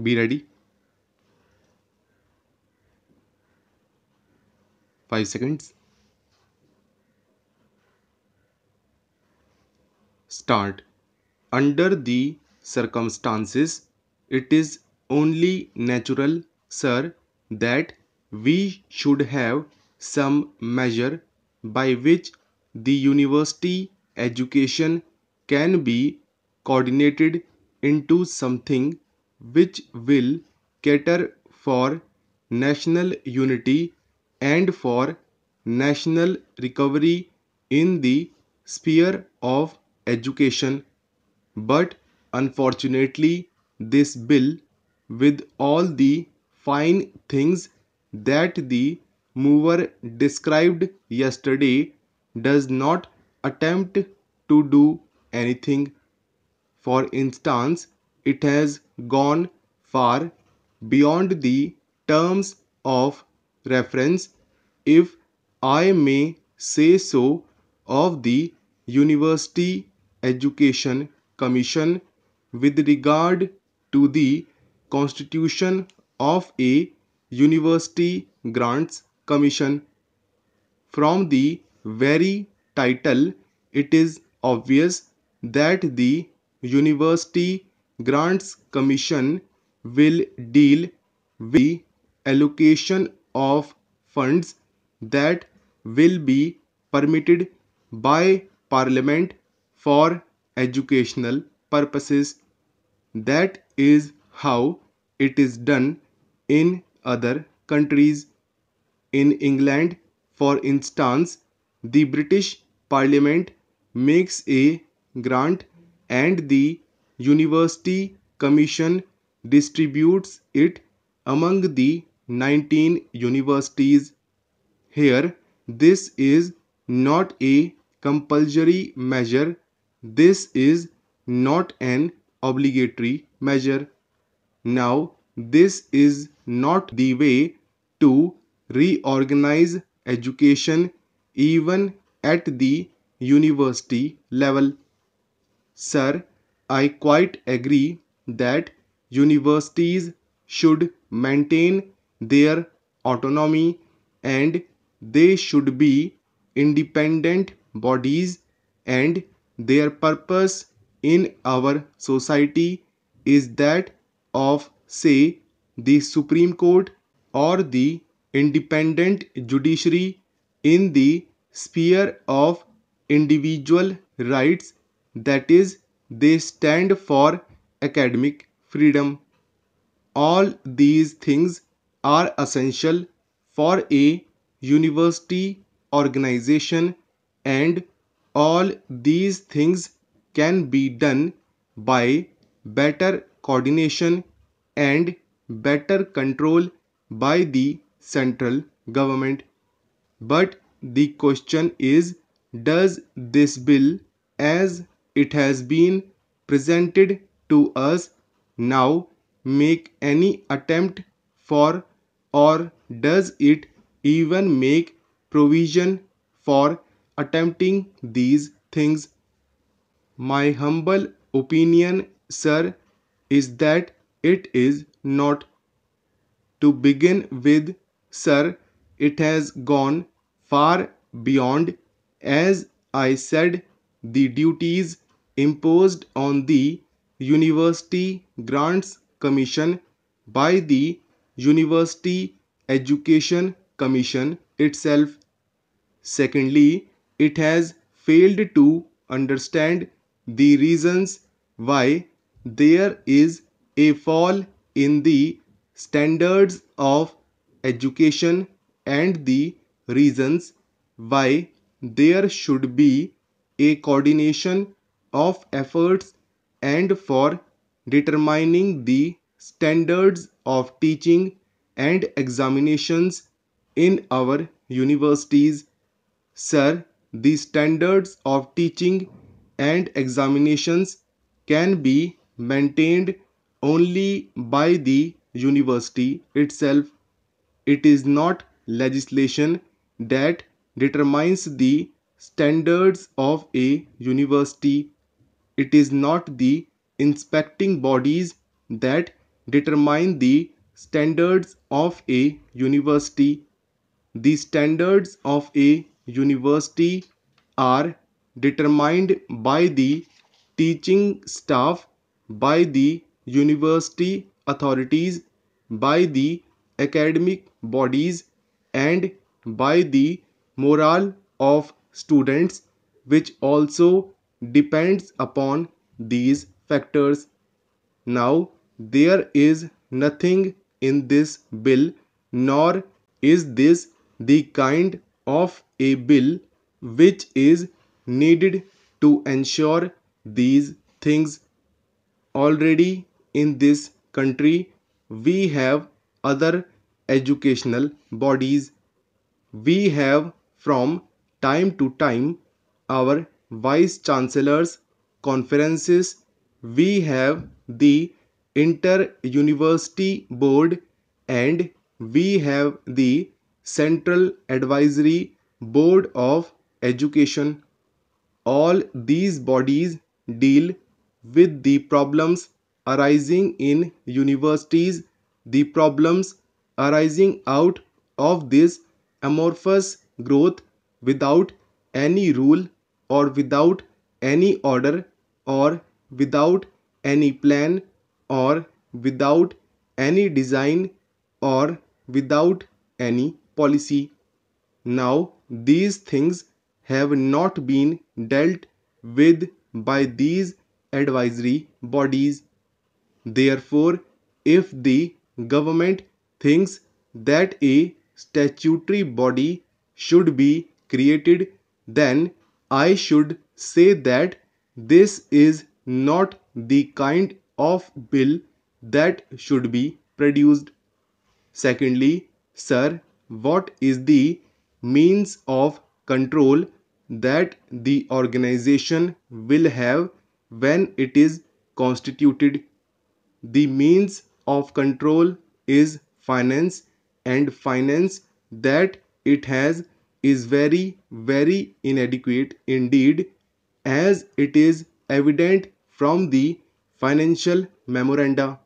Be ready. 5 seconds. Start. Under the circumstances, it is only natural, sir, that we should have some measure by which the university education can be coordinated into something which will cater for national unity and for national recovery in the sphere of education. But unfortunately, this bill, with all the fine things that the mover described yesterday, does not attempt to do anything. For instance, it has gone far beyond the terms of reference, if I may say so, of the University Education Commission with regard to the constitution of a University Grants Commission. From the very title, it is obvious that the University Grants Commission will deal with allocation of funds that will be permitted by Parliament for educational purposes. That is how it is done in other countries. In England, for instance, the British Parliament makes a grant and the University Commission distributes it among the 19 universities. Here, this is not a compulsory measure. This is not an obligatory measure. Now, this is not the way to reorganize education even at the university level. Sir, I quite agree that universities should maintain their autonomy and they should be independent bodies and their purpose in our society is that of say the Supreme Court or the independent judiciary in the sphere of individual rights that is they stand for academic freedom all these things are essential for a university organization and all these things can be done by better coordination and better control by the central government. But the question is does this bill as it has been presented to us now make any attempt for or does it even make provision for attempting these things? My humble opinion, sir, is that it is not. To begin with, sir, it has gone far beyond, as I said, the duties imposed on the University Grants Commission by the University Education Commission itself. Secondly, it has failed to understand the reasons why there is a fall in the standards of education and the reasons why there should be a coordination of efforts and for determining the standards of teaching and examinations in our universities. Sir, the standards of teaching and examinations can be maintained only by the university itself. It is not legislation that determines the standards of a university. It is not the inspecting bodies that determine the standards of a university. The standards of a university are determined by the teaching staff, by the university authorities, by the academic bodies, and by the morale of students, which also depends upon these factors. Now, there is nothing in this bill, nor is this the kind of a bill which is needed to ensure these things. Already in this country, we have other educational bodies. We have from time to time our vice chancellors conferences we have the inter university board and we have the central advisory board of education. All these bodies deal with the problems arising in universities the problems arising out of this amorphous growth without any rule or without any order or without any plan or without any design or without any policy. Now, these things have not been dealt with by these advisory bodies. Therefore, if the government thinks that a statutory body should be created, then I should say that this is not the kind of bill that should be produced. Secondly, sir, what is the means of control that the organization will have when it is constituted? The means of control is finance and finance that it has is very very inadequate indeed as it is evident from the financial memoranda.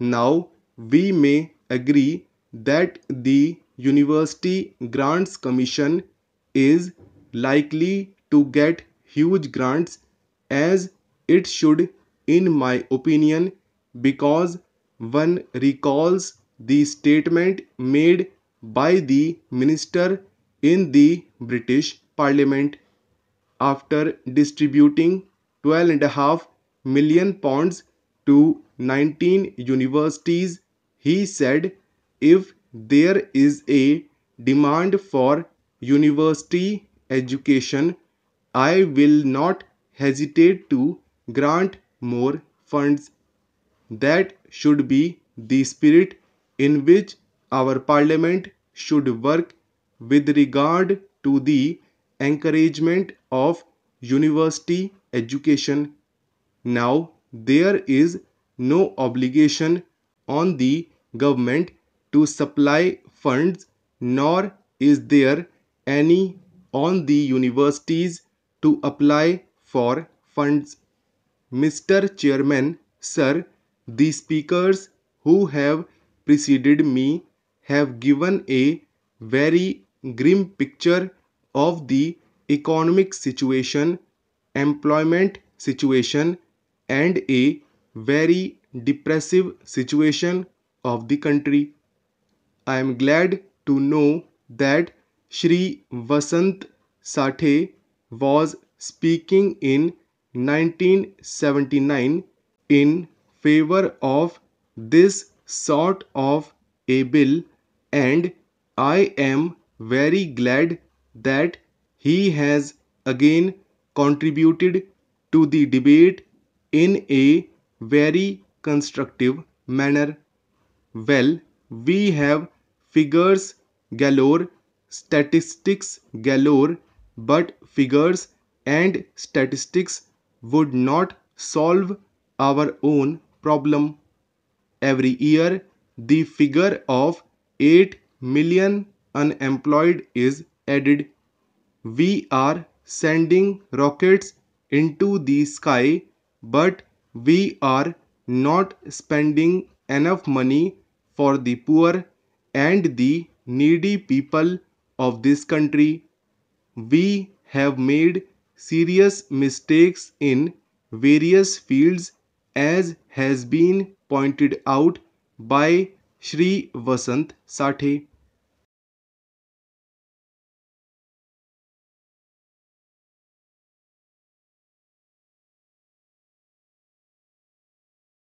Now we may agree that the University Grants Commission is likely to get huge grants as it should in my opinion because one recalls the statement made by the minister in the British Parliament after distributing 12.5 million pounds to 19 universities he said if there is a demand for university education I will not hesitate to grant more funds. That should be the spirit in which our parliament should work with regard to the encouragement of university education. Now, there is no obligation on the government to supply funds, nor is there any on the universities to apply for funds. Mr. Chairman, Sir, the speakers who have preceded me have given a very grim picture of the economic situation, employment situation, and a very depressive situation of the country. I am glad to know that Shri Vasant Sathe was speaking in 1979 in favor of this sort of a bill and I am very glad that he has again contributed to the debate in a very constructive manner. Well, we have figures galore, statistics galore, but figures and statistics would not solve our own problem. Every year, the figure of 8 million unemployed is added. We are sending rockets into the sky, but we are not spending enough money for the poor and the needy people of this country. We have made serious mistakes in various fields as has been pointed out by Shri Vasant Sathe.